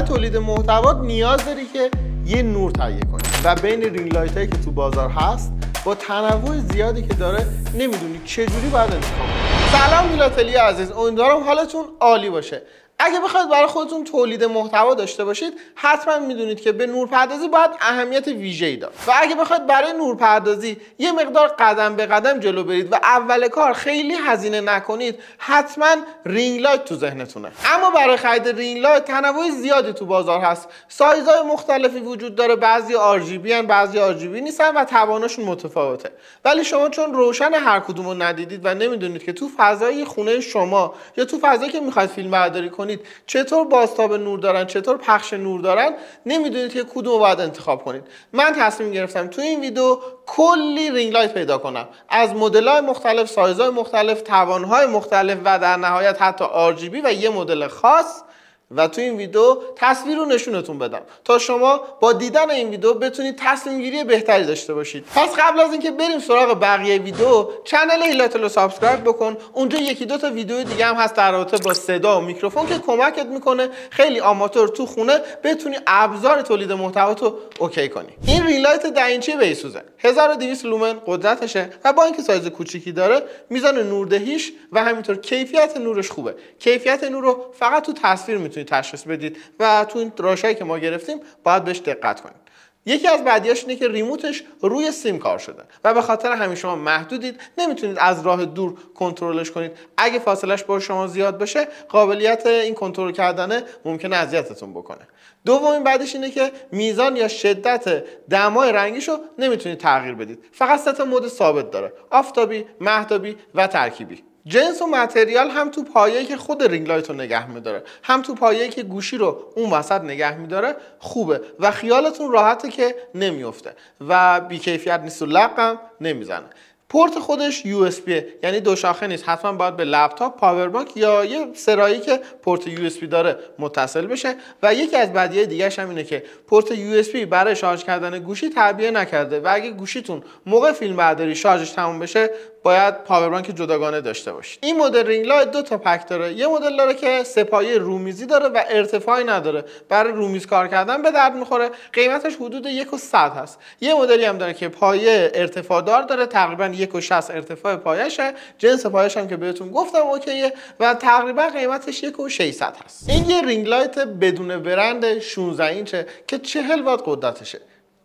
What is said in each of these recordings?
برای تولید محتوا نیاز داری که یه نور تهیه کنی. و بین ring light هایی که تو بازار هست با تنوع زیادی که داره نمی‌دونی چجوری باید انتخاب کنی. سلام میلاتلی عزیز. امیدوارم حالتون عالی باشه. اگه بخواید برای خودتون تولید محتوا داشته باشید حتما می‌دونید که به نورپردازی باید اهمیت ویژه‌ای داد. و اگه بخواید برای نورپردازی یه مقدار قدم به قدم جلو برید و اول کار خیلی هزینه نکنید حتما ring light تو ذهنتونه. اما برای خرید ring light تنوع زیادی تو بازار هست. سایزهای مختلفی وجود داره بعضی آر جی بی بعضی آر جی بی نیستن و تواناشون متفاوته. ولی شما چون روشن هر کدوم رو ندیدید و نمی‌دونید که تو فضای خونه شما یا تو فضایی که می‌خواید فیلم برداری کنید چطور بازتاب نور دارن؟ چطور پخش نور دارن؟ نمی‌دونید که کدوم باید انتخاب کنید. من تصمیم گرفتم تو این ویدیو کلی ring light پیدا کنم. از مدل مختلف سایز های مختلف توان های مختلف و در نهایت حتی RGB و یه مدل خاص و تو این ویدیو تصویر رو نشونتون بدم. تا شما با دیدن این ویدیو بتونید تصمیم گیری بهتری داشته باشید. پس قبل از اینکه بریم سراغ بقیه ویدیو channel هیلاتل رو subscribe بکن. اونجا یکی دو تا ویدیو دیگه هم هست در رابطه با صدا و میکروفون که کمکت می‌کنه خیلی آماتور تو خونه بتونی ابزار تولید محتواتو OK کنی. این ring light 10 اینچی Baseus ه 1200 لومن قدرتشه و با اینکه سایز کوچیکی داره میزان نوردهیش و همینطور کیفیت نورش خوبه. کیفیت نور رو فقط تو تصویر می‌تونی تشخیص بدید و تو این راشایی که ما گرفتیم باید بهش دقت کنید. یکی از بدیاش اینه که remote ش روی سیم کار شده و به خاطر همین شما محدودید نمی‌تونید از راه دور کنترلش کنید. اگه فاصلش با شما زیاد بشه قابلیت این کنترل کردن ممکنه اذیتتون بکنه. دومین بدیش اینه که میزان یا شدت دمای رنگیشو نمی‌تونید تغییر بدید. فقط سه mode ثابت داره. آفتابی مهتابی و ترکیبی. جنس و متریال هم تو پایه‌ای که خود ring light رو نگه میداره هم تو پایه‌ای که گوشی رو اون وسط نگه میداره خوبه و خیالتون راحته که نمیفته و بیکیفیت نیست و لقم نمی‌زنه. پورت خودش USB یعنی دو شاخه نیست. حتما باید به لپتاپ power bank یا یه سری‌ای که پورت USB داره متصل بشه. و یکی از بدیهای دیگه هم اینه که پورت USB برای شارژ کردن گوشی تعبیه نکرده و اگه گوشیتون موقع فیلم برداری شارژش تموم بشه باید power bank جداگانه داشته باشید. این مدل ring light دو تا pack داره. یه مدل داره که سه‌پایه رومیزی داره و ارتفاعی نداره. برای رومیز کار کردن به درد می‌خوره. قیمتش حدود یک و صد هست. یه مدلی هم داره که پایه ارتفاع دار داره. تقریبا یک و شصت ارتفاع پایشه. جنس پایش هم که بهتون گفتم OK یه. و تقریبا قیمتش یک و 600 هست. این یه ring light بدون برند 16 اینچه که 40 وات قدرتشه.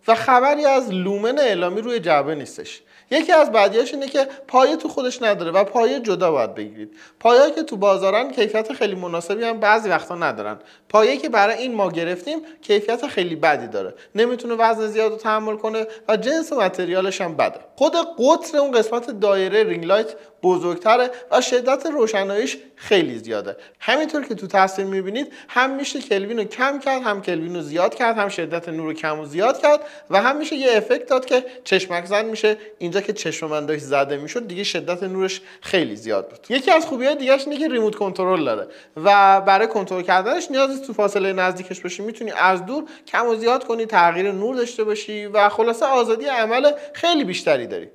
و خبری از لومن اعلامی روی جعبه نیستش. یکی از بدیاش اینه که پایه تو خودش نداره و پایه جدا باید بگیرید. پایه که تو بازارن کیفیت خیلی مناسبی هم بعضی وقتا ندارن. پایه که برای این ما گرفتیم کیفیت خیلی بدی داره. نمی‌تونه وزن زیاد رو تحمل کنه و جنس متریالش هم بده. خود قطر اون قسمت دایره ring light بزرگتره و شدت روشناییش خیلی زیاده. همینطور که تو تصویر می‌بینید هم میشه کلوین رو کم کرد هم کلوین رو زیاد کرد هم شدت نور رو کم و زیاد کرد و هم میشه یه effect داد که چشمک زن میشه. اینجا که چشم من داشت زده می‌شد دیگه شدت نورش خیلی زیاد بود. یکی از خوبی های دیگهش اینه که remote control داره و برای کنترل کردنش نیازی تو فاصله نزدیکش باشی. می‌تونی از دور کم و زیاد کنی تغییر نور داشته باشی و خلاصه آزادی عمل خیلی بیشتری داری.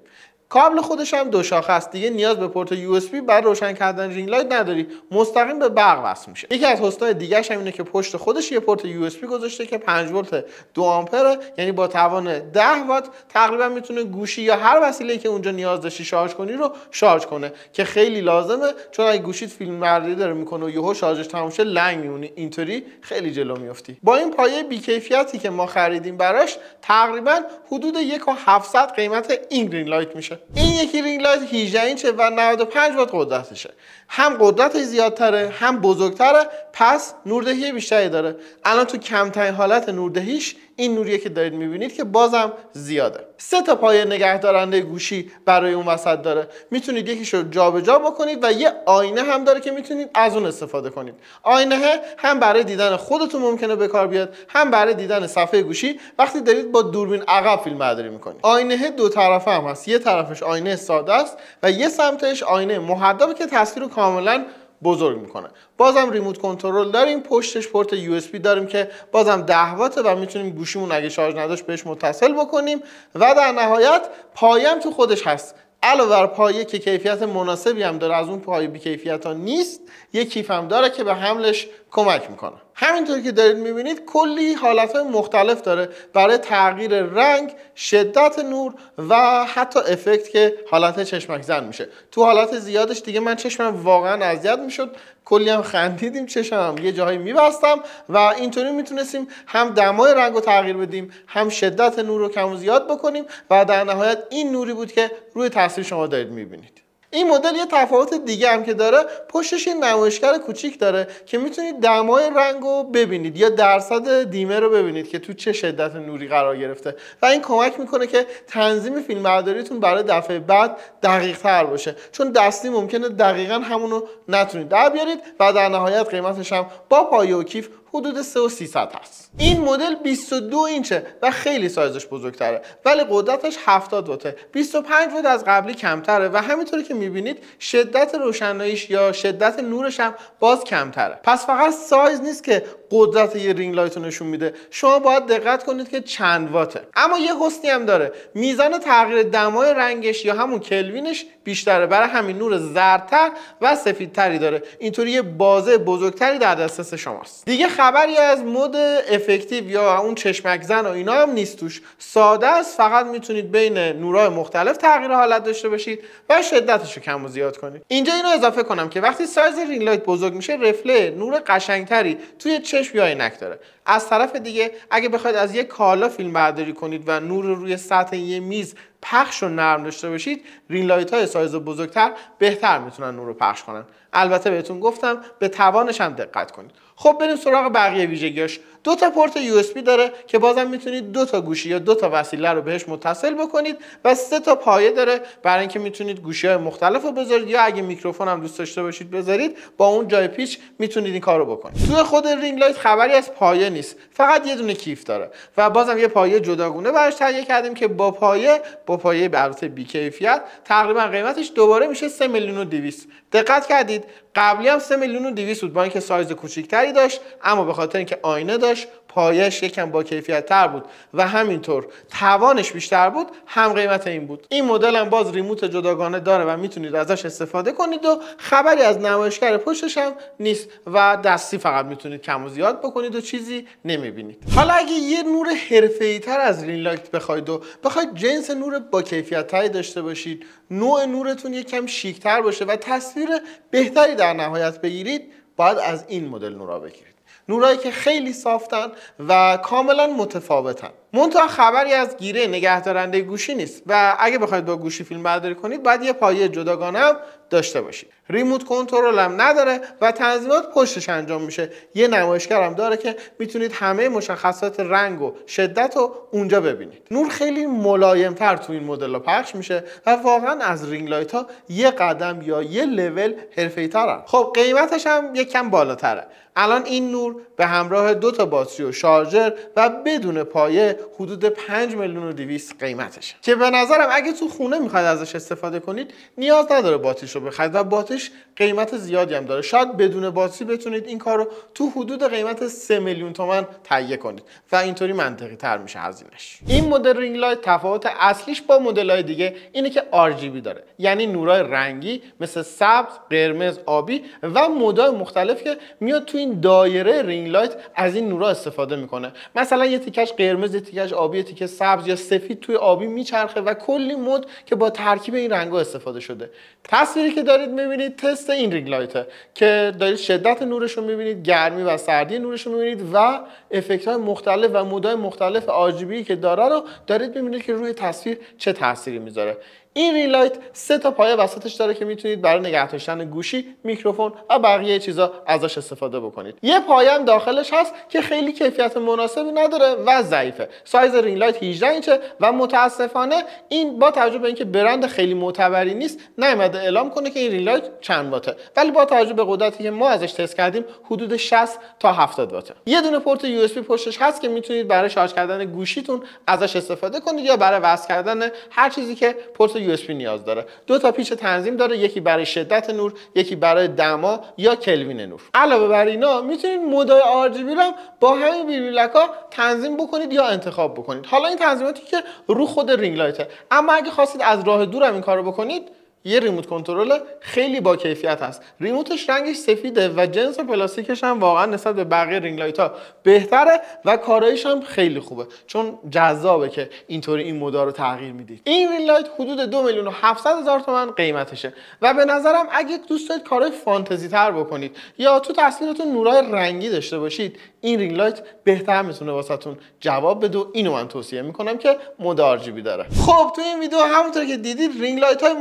کابل خودش هم دو شاخه است. دیگه نیاز به پورت USB برای روشن کردن ring light نداری. مستقیم به برق وصل میشه. یکی از حسنای دیگه هم اینه که پشت خودش یه پورت USB گذاشته که 5 ولت 2 آمپر یعنی با توان 10 وات تقریبا می‌تونه گوشی یا هر وسیله‌ای که اونجا نیاز داشتی شارژ کنی رو شارژ کنه. که خیلی لازمه چون اگه گوشیت فیلم برداری داره می‌کنه و یهو شارژش تموم شه لنگ میمونی. اینطوری خیلی جلو میافتی. با این پایه بیکیفیتی که ما خریدیم براش تقریبا حدود 1 و 700 قیمت این ring light میشه. این یکی ring light 18 اینچه و 95 وات قدرتشه. هم قدرتش زیادتره هم بزرگتره پس نوردهی بیشتری داره. الان تو کمترین حالت نوردهیش این نوریه که دارید می‌بینید که بازم زیاده. سه تا پایه نگهدارنده گوشی برای اون وسط داره. می‌تونید یکیش رو جابجا بکنید و یه آینه هم داره که می‌تونید از اون استفاده کنید. آینه هم برای دیدن خودتون ممکنه به کار بیاد هم برای دیدن صفحه گوشی. وقتی دارید با دوربین عقب فیلم برداری می‌کنید. آینه دو طرفه هم هست. یه طرفش آینه ساده است و یه سمتش آینه محدبه که تصویر رو کاملا بزرگ می‌کنه. بازم remote control داریم پشتش پورت USB داریم که بازم 10 واته و می‌تونیم گوشیمون اگه شارژ نداشت بهش متصل بکنیم و در نهایت پایه‌م تو خودش هست. علاوه بر پایه که کیفیت مناسبی هم داره از اون پایه بی کیفیت ها نیست یه کیف هم داره که به حملش کمک می‌کنه. همینطور که دارید می‌بینید کلی حالت مختلف داره. برای تغییر رنگ شدت نور و حتی افکت که حالت چشمک زن میشه. تو حالت زیادش دیگه من چشمم واقعا اذیت می‌شد. کلی هم خندیدیم چشمم. یه جاهایی میبستم و اینطوری می‌تونستیم هم دمای رنگ رو تغییر بدیم هم شدت نور رو کم و زیاد بکنیم و در نهایت این نوری بود که روی تصویر شما دارید می‌بینید. این مدل یه تفاوت دیگه هم که داره پشتش این نمایشگر کوچیک داره که می‌تونید دمای رنگ رو ببینید یا درصد دیمه رو ببینید که تو چه شدت نوری قرار گرفته. و این کمک می‌کنه که تنظیم فیلم برداریتون برای دفعه بعد دقیق تر باشه. چون دستی ممکنه دقیقا همونو نتونید. در بیارید و در نهایت قیمتش هم با پایه و کیف حدود 3 و 300 هست. این مدل 22 اینچه و خیلی سایزش بزرگتره. ولی قدرتش 70 واته. 25 وات از قبلی کمتره و همینطوری که می‌بینید شدت روشناییش یا شدت نورش هم باز کمتره. پس فقط سایز نیست که قدرت یه ring light رو نشون میده. شما باید دقت کنید که چند واته. اما یه حسنی هم داره. میزان تغییر دمای رنگش یا همون کلوینش بیشتره. برای همین نور زردتر و سفیدتری داره. اینطوری یه بازه بزرگتری در دسترس شماست. دیگه خبری از mode effect و یا اون چشمک زن و اینا هم نیست توش. ساده است فقط می‌تونید بین نورهای مختلف تغییر حالت داشته باشید و شدتش رو کم و زیاد کنید. اینجا اینو اضافه کنم که وقتی سایز ring light بزرگ میشه reflect نور قشنگتری توی چشم یا عینک داره. از طرف دیگه اگه بخواید از یک کالا فیلم برداری کنید و نور رو روی سطح یه میز پخش و نرم داشته باشید ring light های سایز بزرگتر بهتر می‌تونن نور رو پخش کنن. البته بهتون گفتم به توانش هم دقت کنید. خب بریم سراغ بقیه ویژگیاش دو تا پورت USB داره که بازم می‌تونید دو تا گوشی یا دو تا وسیله رو بهش متصل بکنید و سه تا پایه داره برای اینکه می‌تونید گوشی های مختلف رو بذارید یا اگه میکروفون هم دوست داشته باشید بذارید با اون جای پیچ می‌تونید این کار رو بکنید. توی خود ring light خبری از پایه نیست فقط یه دونه کیف داره و بازم یه پایه جداگونه براش تهیه کردیم که با پایه با پایه البته بیکیفیت تقریبا قیمتش دوباره میشه 3 میلیون و 200 دقت کردید؟ قبلی هم 3 میلیون و 200 بود. با اینکه سایز کوچیکتری داشت اما به خاطر اینکه آینه داشت پایش یکم با کیفیت تر بود و همینطور توانش بیشتر بود هم قیمت این بود. این مدل هم باز ریموت جداگانه داره و می‌تونید ازش استفاده کنید و خبری از نمایشگر پشتش هم نیست و دستی فقط می‌تونید کم و زیاد بکنید و چیزی نمی‌بینید. حالا اگه یه نور حرفه‌ای تر از ring light بخواید و بخواید جنس نور با کیفیت تری داشته باشید نوع نورتون یکم شیکتر باشه و تصویر بهتری در نهایت بگیرید باید از این مدل نورا بگیرید. نورایی که خیلی soft ن و کاملا متفاوتن. منتها خبری از گیره نگهدارنده گوشی نیست و اگه بخواید با گوشی فیلم برداری کنید باید یه پایه جداگانه هم داشته باشید. ریموت کنترل هم نداره و تنظیمات پشتش انجام میشه. یه نمایشگر هم داره که می‌تونید همه مشخصات رنگ و شدت رو اونجا ببینید. نور خیلی ملایم تر تو این مدل پخش میشه و واقعا از ring light ها یه قدم یا یه لول حرفه‌ای ترن خب قیمتش هم یکم بالاتره. الان این نور به همراه دو تا باتری و شارژر و بدون پایه حدود 5 میلیون و 200 قیمتشه. که به نظرم اگه تو خونه می‌خواید ازش استفاده کنید نیاز نداره باتریش رو بخرید و باتریش قیمت زیادی هم داره. شاید بدون باتری بتونید این کار رو تو حدود قیمت 3 میلیون تومن تهیه کنید و اینطوری منطقی تر میشه هزینهش. این مدل ring light تفاوت اصلیش با مدل های دیگه اینه که RGB داره. یعنی نورای رنگی مثل سبز، قرمز، آبی و mode ای مختلف که میاد تو این دایره ring light از این نورا استفاده می‌کنه. مثلا یه تیکش قرمز تیکش آبی تیکه سبز یا سفید توی آبی میچرخه و کلی mode که با ترکیب این رنگا استفاده شده. تصویری که دارید می‌بینید تست این ring light ه که دارید شدت نورش رو می‌بینید گرمی و سردی نورش رو می‌بینید و افکت های مختلف و mode ای مختلف RGB که داره رو دارید می‌بینید که روی تصویر چه تاثیری می‌ذاره. این ring light سه تا پایه وسطش داره که می‌تونید برای نگه داشتن گوشی میکروفون و بقیه چیزا ازش استفاده بکنید. یه پایه هم داخلش هست که خیلی کیفیت مناسبی نداره و ضعیفه. سایز ring light 18 اینچه و متاسفانه این با توجه به اینکه برند خیلی معتبری نیست نیومده اعلام کنه که این ring light چند واته. ولی با توجه به قدرتی که ما ازش تست کردیم حدود 60 تا 70 واته. یه دونه پورت USB پشتش هست که می‌تونید برای شارژ کردن گوشیتون ازش استفاده کنید یا برای وصل کردن هر چیزی که پورت USB نیاز داره. دو تا پیچ تنظیم داره یکی برای شدت نور یکی برای دما یا کلوین نور. علاوه بر اینا می‌تونید mode ای RGB رو با همین بیبیلک ها تنظیم بکنید یا انتخاب بکنید. حالا این تنظیماتی که رو خود ring light ه. اما اگه خواستید از راه دور این کارو بکنید یه ریموت کنترل خیلی با کیفیت هست. ریموتش رنگش سفیده و جنس پلاستیکش هم واقعا نسبت به بقیه ring light ها بهتره و کارایش هم خیلی خوبه. چون جذابه که اینطوری این mode ا رو تغییر می‌دید. این ring light حدود دو میلیون و 700 هزار تومن قیمتشه. و به نظرم اگه دوست دارید کارهای فانتزی تر بکنید یا تو تصویرتون نورای رنگی داشته باشید این ring light بهتر می‌تونه واسهتون جواب بده اینو من توصیه می‌کنم که mode RGB داره خب تو این ویدیو همونطور که دیدید ring light های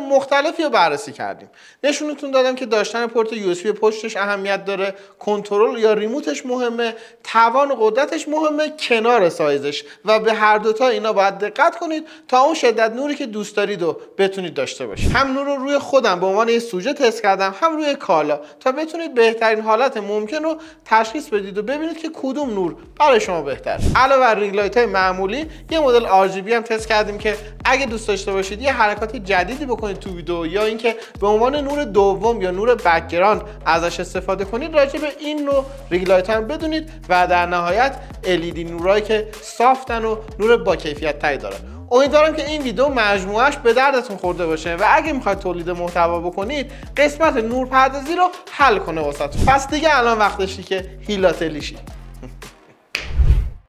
مختلفی رو بررسی کردیم. نشونتون دادم که داشتن پورت USB پشتش اهمیت داره کنترل یا ریموتش مهمه توان و قدرتش مهمه کنار سایزش. و به هر دوتا اینا باید دقت کنید تا اون شدت نوری که دوست دارید و بتونید داشته باشید. هم نور رو روی خودم به عنوان یه سوژه تست کردم هم روی کالا. تا بتونید بهترین حالت ممکن رو تشخیص بدید و ببینید که کدوم نور برای شما بهتر علاوه بر ring light های معمولی یه مدل RGB هم تست کردیم که اگه دوست داشته باشید یه حرکات جدیدی بکنید تو ویدیو یا اینکه به عنوان نور دوم یا نور background ازش استفاده کنید راجع به این نوع ring light هم بدونید و در نهایت LED نورایی که soft ن و نور با کیفیت تری داره. امیدوارم که این ویدیو مجموعش به دردتون خورده باشه و اگه می‌خواید تولید محتوا بکنید قسمت نور پردازی رو حل کنه واسهتون. پس دیگه الان وقتشه که هیلاتلی شید